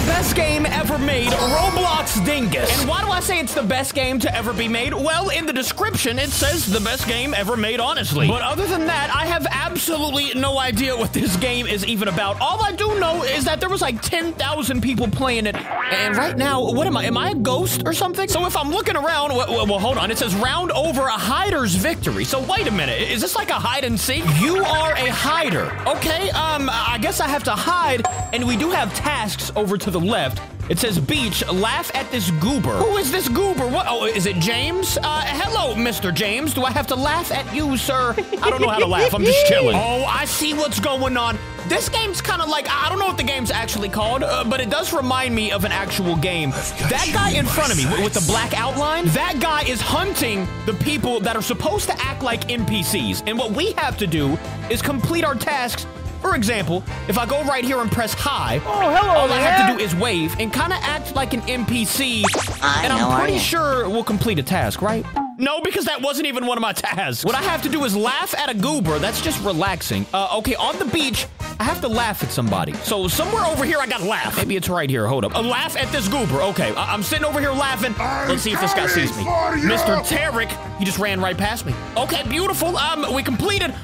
the best game ever made, Roblox Dingus. And why do I say it's the best game to ever be made? Well, in the description, it says the best game ever made, honestly. But other than that, I have absolutely no idea what this game is even about. All I do know is that there was like 10,000 people playing it. And right now, what am I? Am I a ghost or something? So if I'm looking around, well, well hold on. It says round over a hider's victory. So wait a minute. Is this like a hide and seek? You are a hider. Okay, um, guess I have to hide. And we do have tasks over to the left. It says beach, laugh at this goober. Who is this goober? What? Oh, is it James? Uh, hello, Mr. James. Do I have to laugh at you, sir? I don't know how to laugh. I'm just chilling. Oh, I see what's going on. This game's kind of like, I don't know what the game's actually called, uh, but it does remind me of an actual game. That guy in front of me with the black outline, that guy is hunting the people that are supposed to act like NPCs. And what we have to do is complete our tasks for example, if I go right here and press hi, oh, hello all there. I have to do is wave and kind of act like an NPC, Hi, and how I'm pretty sure we'll complete a task, right? No, because that wasn't even one of my tasks. What I have to do is laugh at a goober. That's just relaxing. Uh, okay, on the beach, I have to laugh at somebody. So somewhere over here, I gotta laugh. Maybe it's right here. Hold up. A laugh at this goober. Okay, I- am sitting over here laughing. Let's see if this guy sees me. Mr. Tarek, he just ran right past me. Okay, beautiful. Um, we completed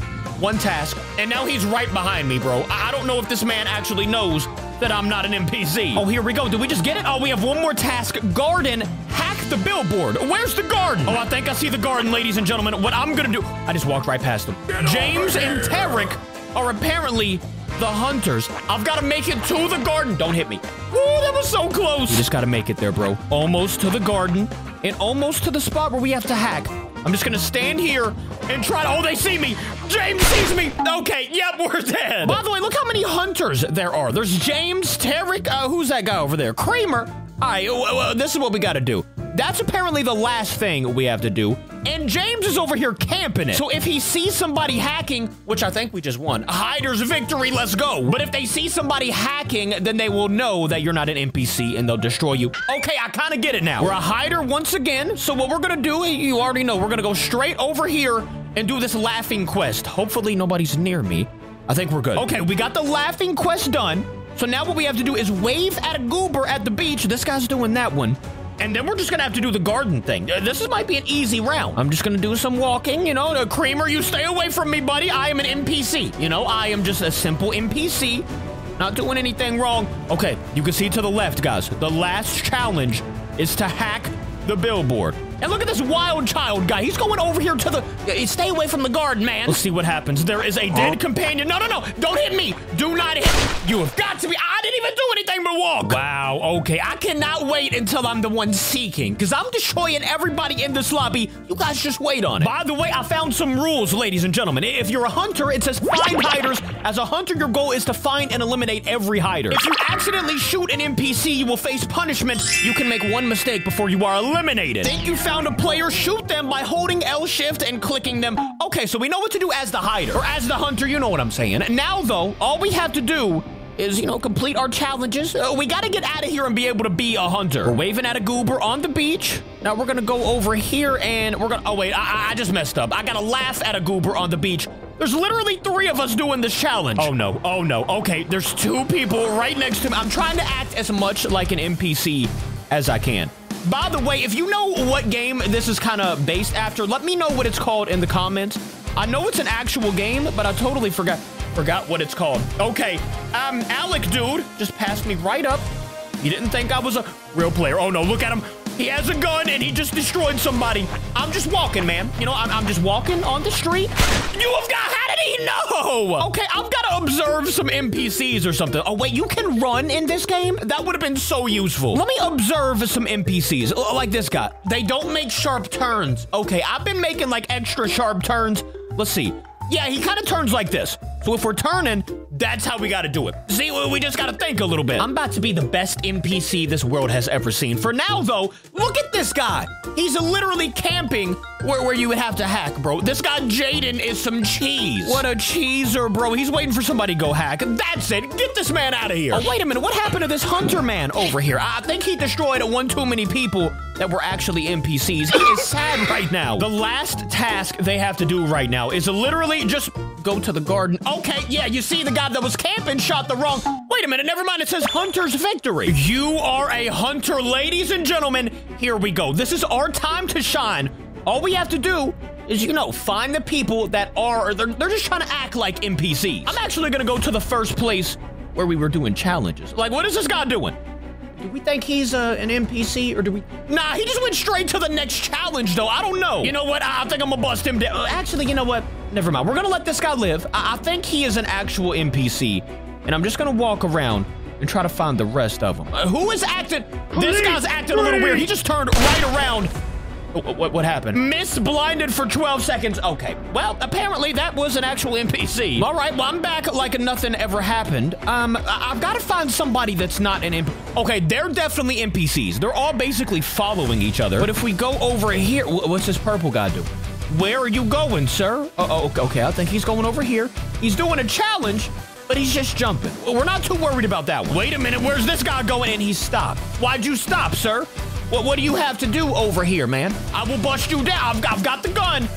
one task, and now he's right behind me, bro. I, I don't know if this man actually knows that I'm not an NPC. Oh, here we go. Did we just get it? Oh, we have one more task. Garden, hack the billboard. Where's the garden? Oh, I think I see the garden, ladies and gentlemen. What I'm gonna do, I just walked right past them. James and Tarek are apparently the hunters. I've got to make it to the garden. Don't hit me. Ooh, that was so close. You just got to make it there, bro. Almost to the garden and almost to the spot where we have to hack. I'm just gonna stand here and try to. Oh, they see me. James sees me. Okay, yep, we're dead. By the way, look how many hunters there are. There's James, Tarek. Uh, who's that guy over there? Kramer. All right, this is what we got to do. That's apparently the last thing we have to do. And James is over here camping it. So if he sees somebody hacking, which I think we just won, hider's victory, let's go. But if they see somebody hacking, then they will know that you're not an NPC and they'll destroy you. Okay, I kind of get it now. We're a hider once again. So what we're gonna do, you already know, we're gonna go straight over here and do this laughing quest. Hopefully nobody's near me. I think we're good. Okay, we got the laughing quest done. So now what we have to do is wave at a goober at the beach. This guy's doing that one. And then we're just gonna have to do the garden thing. Uh, This is, might be an easy round. I'm just gonna do some walking, you know. Uh, Creamer, you stay away from me, buddy. I am an NPC. You know, I am just a simple NPC, not doing anything wrong. Okay, you can see to the left, guys. The last challenge is to hack the billboard. And look at this wild child guy. He's going over here to the. Uh, Stay away from the garden, man. Let's see what happens. There is a dead companion. No, no, no. Don't hit me. Do not hit. You have got to be. I even do anything but walk. Wow. Okay. I cannot wait until I'm the one seeking because I'm destroying everybody in this lobby. You guys just wait on it. By the way, I found some rules, ladies and gentlemen. If you're a hunter, it says find hiders. As a hunter, your goal is to find and eliminate every hider. If you accidentally shoot an NPC, you will face punishment. You can make one mistake before you are eliminated. Think you found a player? Shoot them by holding L shift and clicking them. Okay, so we know what to do as the hider or as the hunter. You know what I'm saying. Now, though, all we have to do is, you know, complete our challenges. Uh, we gotta get out of here and be able to be a hunter. We're waving at a goober on the beach. Now we're gonna go over here and we're gonna, oh wait, I, I- I just messed up. I gotta laugh at a goober on the beach. There's literally three of us doing this challenge. Oh no, oh no. Okay, there's two people right next to me. I'm trying to act as much like an NPC as I can. By the way, if you know what game this is kind of based after, let me know what it's called in the comments. I know it's an actual game, but I totally forgot forgot what it's called. Okay, um, Alec dude just passed me right up. He didn't think I was a real player. Oh no, look at him. He has a gun and he just destroyed somebody. I'm just walking, man. You know, I'm, I'm just walking on the street. You have got, how did he know? Okay, I've got to observe some NPCs or something. Oh, wait, you can run in this game? That would have been so useful. Let me observe some NPCs, like this guy. They don't make sharp turns. Okay, I've been making like extra sharp turns. Let's see. Yeah, he kind of turns like this. So if we're turning, that's how we got to do it. See, we just got to think a little bit. I'm about to be the best NPC this world has ever seen. For now, though, look at this guy. He's literally camping where, where you would have to hack, bro. This guy, Jaden, is some cheese. What a cheeser, bro. He's waiting for somebody to go hack. That's it. Get this man out of here. Oh, wait a minute. What happened to this hunter man over here? I think he destroyed one too many people that were actually NPCs. He is sad right now. The last task they have to do right now is literally just go to the garden. Okay, yeah, you see the guy that was camping shot the wrong. Wait a minute, never mind. It says Hunter's victory. You are a hunter, ladies and gentlemen. Here we go. This is our time to shine. All we have to do is, you know, find the people that are, they're, they're just trying to act like NPCs. I'm actually gonna go to the first place where we were doing challenges. Like, what is this guy doing? Do we think he's uh, an NPC or do we? Nah, he just went straight to the next challenge though. I don't know. You know what? I, I think I'm gonna bust him down. Actually, you know what? Never mind. We're gonna let this guy live. I, I think he is an actual NPC, and I'm just gonna walk around and try to find the rest of them. Uh, who is acting? This guy's acting a little weird. He just turned right around what, what, happened? Miss blinded for 12 seconds. Okay. Well, apparently that was an actual NPC. All right. Well, I'm back like nothing ever happened. Um, I've got to find somebody that's not an NPC. Okay, they're definitely NPCs. They're all basically following each other. But if we go over here, what's this purple guy doing? Where are you going, sir? Oh, oh, okay. I think he's going over here. He's doing a challenge, but he's just jumping. We're not too worried about that one. Wait a minute. Where's this guy going? And he stopped. Why'd you stop, sir? What, what do you have to do over here, man? I will bust you down. I've, I've got the gun.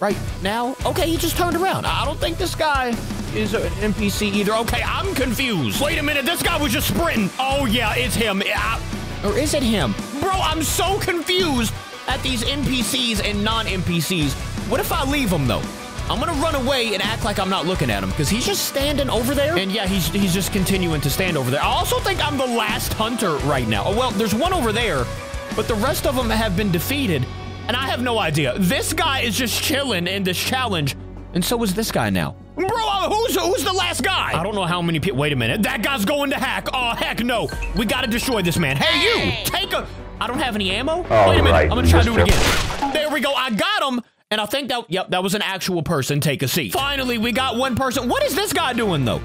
Right now? Okay, he just turned around. I don't think this guy is an NPC either. Okay, I'm confused. Wait a minute. This guy was just sprinting. Oh, yeah, it's him. I, or is it him? Bro, I'm so confused at these NPCs and non-NPCs. What if I leave him, though? I'm gonna run away and act like I'm not looking at him because he's just standing over there. And yeah, he's he's just continuing to stand over there. I also think I'm the last hunter right now. Oh, well, there's one over there but the rest of them have been defeated, and I have no idea. This guy is just chilling in this challenge, and so is this guy now. Bro, uh, who's who's the last guy? I don't know how many people. Wait a minute. That guy's going to hack. Oh, heck no. We got to destroy this man. Hey, you, take a... I don't have any ammo. All Wait a minute. Right, I'm going to try to do it again. There we go. I got him. And I think that, yep, that was an actual person. Take a seat. Finally, we got one person. What is this guy doing, though?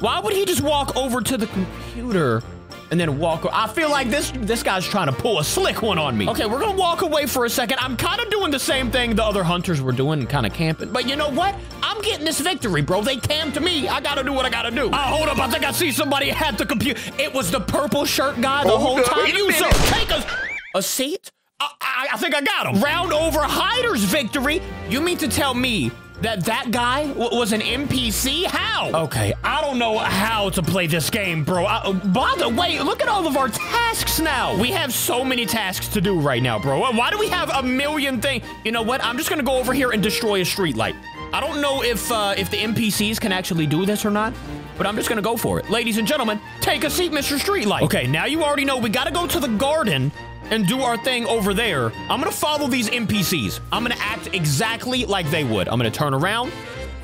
Why would he just walk over to the computer and then walk. I feel like this this guy's trying to pull a slick one on me. Okay, we're gonna walk away for a second. I'm kind of doing the same thing the other hunters were doing, kind of camping. But you know what? I'm getting this victory, bro. They camped me. I gotta do what I gotta do. Uh, hold up, I think I see somebody at the computer. It was the purple shirt guy the oh, whole time. You sir, take a, a seat. I, I, think I got him. Round over Hider's victory. You mean to tell me that that guy was an NPC? How? Okay, I don't know how to play this game, bro. I, by the way, look at all of our tasks now. We have so many tasks to do right now, bro. Why do we have a million things? You know what? I'm just gonna go over here and destroy a streetlight. I don't know if uh, if the NPCs can actually do this or not, but I'm just gonna go for it. Ladies and gentlemen, take a seat, Mr. Streetlight. Okay, now you already know we gotta go to the garden and do our thing over there, I'm gonna follow these NPCs. I'm gonna act exactly like they would. I'm gonna turn around,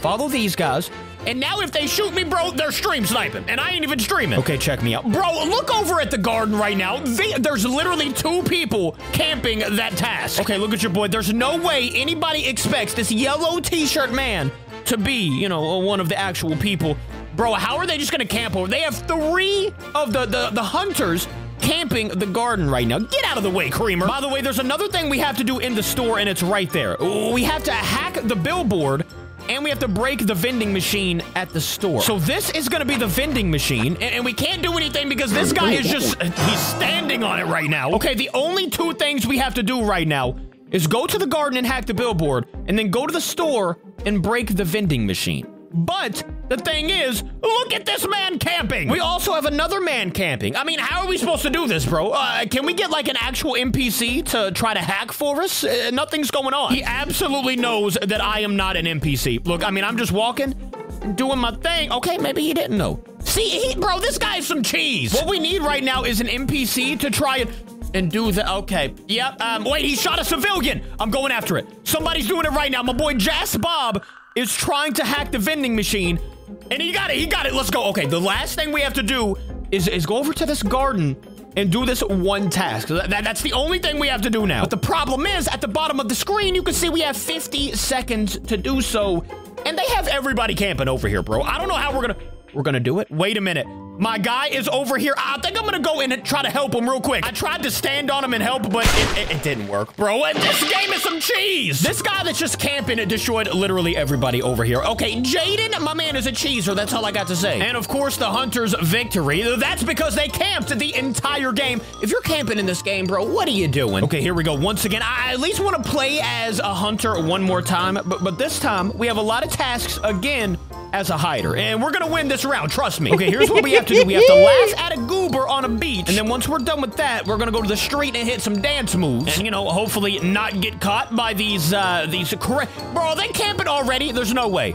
follow these guys, and now if they shoot me, bro, they're stream sniping, and I ain't even streaming. Okay, check me out. Bro, look over at the garden right now. They, there's literally two people camping that task. Okay, look at your boy. There's no way anybody expects this yellow t-shirt man to be, you know, uh, one of the actual people. Bro, how are they just gonna camp over? They have three of the, the, the hunters camping the garden right now. Get out of the way, Creamer. By the way, there's another thing we have to do in the store, and it's right there. We have to hack the billboard and we have to break the vending machine at the store. So this is gonna be the vending machine, and, and, we can't do anything because this guy is just, he's standing on it right now. Okay, the only two things we have to do right now is go to the garden and hack the billboard, and then go to the store and break the vending machine. But the thing is, look at this man camping. We also have another man camping. I mean, how are we supposed to do this, bro? Uh, can we get like an actual NPC to try to hack for us? Uh, nothing's going on. He absolutely knows that I am not an NPC. Look, I mean, I'm just walking, doing my thing. Okay, maybe he didn't know. See, he, bro, this guy's some cheese. What we need right now is an NPC to try and and do the okay. Yep. Um, wait, he shot a civilian. I'm going after it. Somebody's doing it right now. My boy Jas Bob is trying to hack the vending machine. And he got it. He got it. Let's go. Okay, the last thing we have to do is, is go over to this garden and do this one task. That, that's the only thing we have to do now. But the problem is, at the bottom of the screen, you can see we have 50 seconds to do so. And they have everybody camping over here, bro. I don't know how we're gonna... We're gonna do it. Wait a minute. My guy is over here. I think I'm gonna go in and try to help him real quick. I tried to stand on him and help, but it, it, it didn't work. Bro, this game is some cheese. This guy that's just camping it destroyed literally everybody over here. Okay, Jaden, my man is a cheeser. That's all I got to say. And of course, the Hunter's victory. That's because they camped the entire game. If you're camping in this game, bro, what are you doing? Okay, here we go. Once again, I at least want to play as a Hunter one more time, but, but this time we have a lot of tasks again as a hider. And we're gonna win this round, trust me. Okay, here's what we have to do. We have to laugh at a goober on a beach. And then once we're done with that, we're gonna go to the street and hit some dance moves. And, you know, hopefully not get caught by these, uh, these... Bro, are they camping already? There's no way.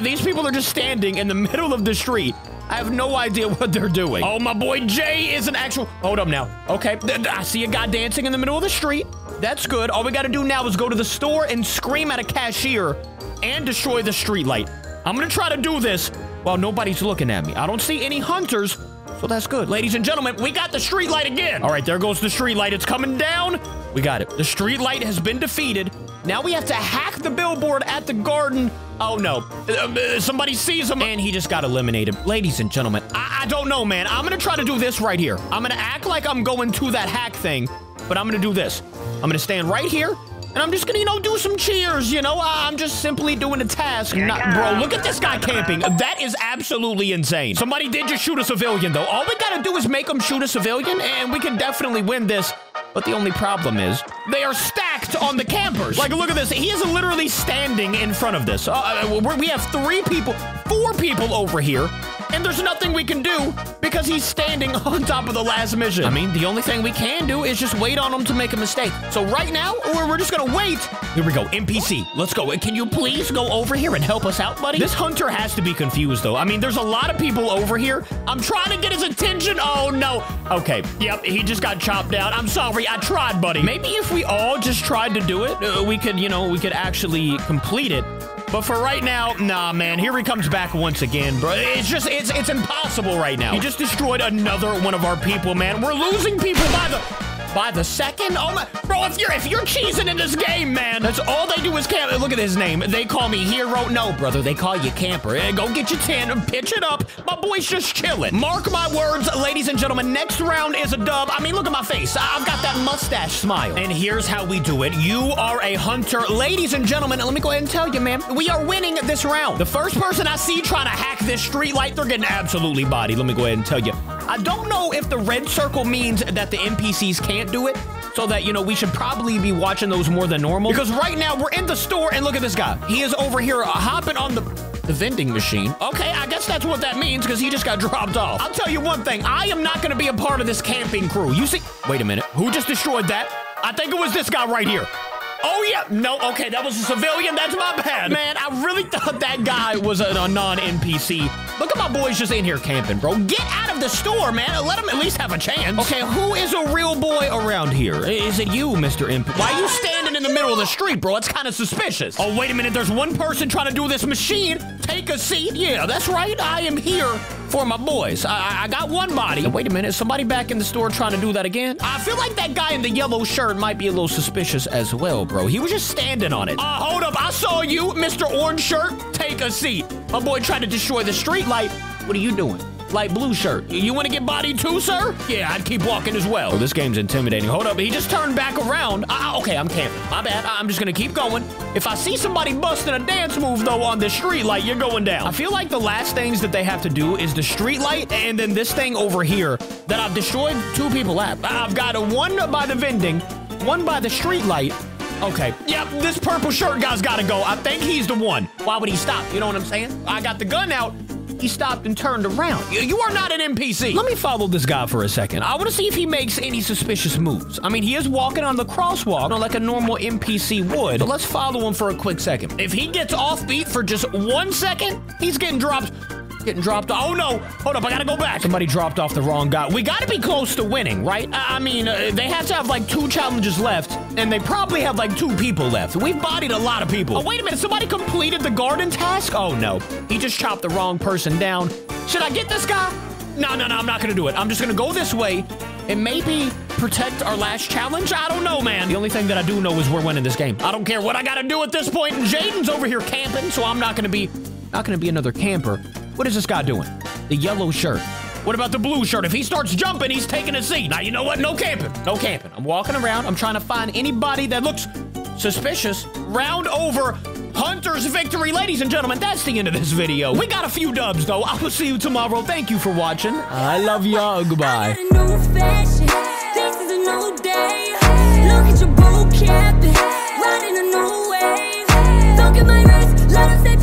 These people are just standing in the middle of the street. I have no idea what they're doing. Oh, my boy Jay is an actual... Hold up now. Okay, I see a guy dancing in the middle of the street. That's good. All we gotta do now is go to the store and scream at a cashier and destroy the street light. I'm gonna try to do this while nobody's looking at me. I don't see any hunters, so that's good. Ladies and gentlemen, we got the street light again. All right, there goes the street light. It's coming down. We got it. The street light has been defeated. Now we have to hack the billboard at the garden. Oh, no. Uh, uh, somebody sees him, and he just got eliminated. Ladies and gentlemen, I, I don't know, man. I'm gonna try to do this right here. I'm gonna act like I'm going to that hack thing, but I'm gonna do this. I'm gonna stand right here, and I'm just gonna, you know, do some cheers, you know? I'm just simply doing a task. Not, bro, look at this guy camping. That is absolutely insane. Somebody did just shoot a civilian, though. All we gotta do is make them shoot a civilian, and we can definitely win this. But the only problem is, they are stacked on the campers. Like, look at this. He is literally standing in front of this. Uh, uh we have three people, four people over here and there's nothing we can do because he's standing on top of the last mission. I mean, the only thing we can do is just wait on him to make a mistake. So right now, or we're just gonna wait. Here we go, NPC, let's go. Can you please go over here and help us out, buddy? This hunter has to be confused, though. I mean, there's a lot of people over here. I'm trying to get his attention. Oh, no. Okay, yep, he just got chopped down. I'm sorry, I tried, buddy. Maybe if we all just tried to do it, uh, we could, you know, we could actually complete it. But for right now, nah, man. Here he comes back once again, bro. It's just, it's, it's impossible right now. He just destroyed another one of our people, man. We're losing people by the by the second. Oh my, bro, if you're if you're cheesing in this game, man, that's all they do is camp. Look at his name. They call me hero. No, brother, they call you camper. Hey, go get your tin pitch it up. My boy's just chilling. Mark my words, ladies and gentlemen. Next round is a dub. I mean, look at my face. I've got that mustache smile. And here's how we do it. You are a hunter, ladies and gentlemen. Let me go ahead and tell you, man, we are winning this round. The first person I see trying to hack this street light, they're getting absolutely bodied. Let me go ahead and tell you. I don't know if the red circle means that the NPCs can't do it, so that, you know, we should probably be watching those more than normal. Because right now, we're in the store, and look at this guy. He is over here uh, hopping on the, the vending machine. Okay, I guess that's what that means, because he just got dropped off. I'll tell you one thing. I am not going to be a part of this camping crew. You see... Wait a minute. Who just destroyed that? I think it was this guy right here. Oh, yeah. No, okay, that was a civilian. That's my bad. Man, I really thought that guy was a, a non-NPC. Look at my boys just in here camping, bro. Get out of the store, man. Let them at least have a chance. Okay, who is a real boy around here? Is it you, Mr. Imp? Why are you standing in the middle of the street, bro? It's kind of suspicious. Oh, wait a minute. There's one person trying to do this machine. Take a seat. Yeah, that's right. I am here for my boys. I, I got one body. Wait a minute. Somebody back in the store trying to do that again? I feel like that guy in the yellow shirt might be a little suspicious as well, bro. He was just standing on it. Uh, hold up. I saw you, Mr. Orange Shirt. Take a seat. My boy tried to destroy the street light. What are you doing? Light blue shirt. You want to get bodied too, sir? Yeah, I'd keep walking as well. Oh, this game's intimidating. Hold up, he just turned back around. Okay, I'm camping. My bad. I'm just gonna keep going. If I see somebody busting a dance move, though, on the street light, you're going down. I feel like the last things that they have to do is the street light and then this thing over here that I've destroyed two people at. I've got a one by the vending, one by the street light, Okay. Yep, this purple shirt guy's got to go. I think he's the one. Why would he stop? You know what I'm saying? I got the gun out. He stopped and turned around. You are not an NPC. Let me follow this guy for a second. I want to see if he makes any suspicious moves. I mean, he is walking on the crosswalk you know, like a normal NPC would. So let's follow him for a quick second. If he gets offbeat for just one second, he's getting dropped Getting dropped. off. Oh, no. Hold up. I got to go back. Somebody dropped off the wrong guy. We got to be close to winning, right? I mean, uh, they have to have like two challenges left, and they probably have like two people left. We've bodied a lot of people. Oh, wait a minute. Somebody completed the garden task? Oh, no. He just chopped the wrong person down. Should I get this guy? No, no, no. I'm not going to do it. I'm just going to go this way and maybe protect our last challenge? I don't know, man. The only thing that I do know is we're winning this game. I don't care what I gotta do at this point. Jaden's over here camping, so I'm not gonna be not gonna be another camper. What is this guy doing? The yellow shirt. What about the blue shirt? If he starts jumping, he's taking a seat. Now, you know what? No camping. No camping. I'm walking around. I'm trying to find anybody that looks suspicious. Round over. Hunter's victory. Ladies and gentlemen, that's the end of this video. We got a few dubs, though. I will see you tomorrow. Thank you for watching. I love y'all. Goodbye. Look at your riding a new wave. My let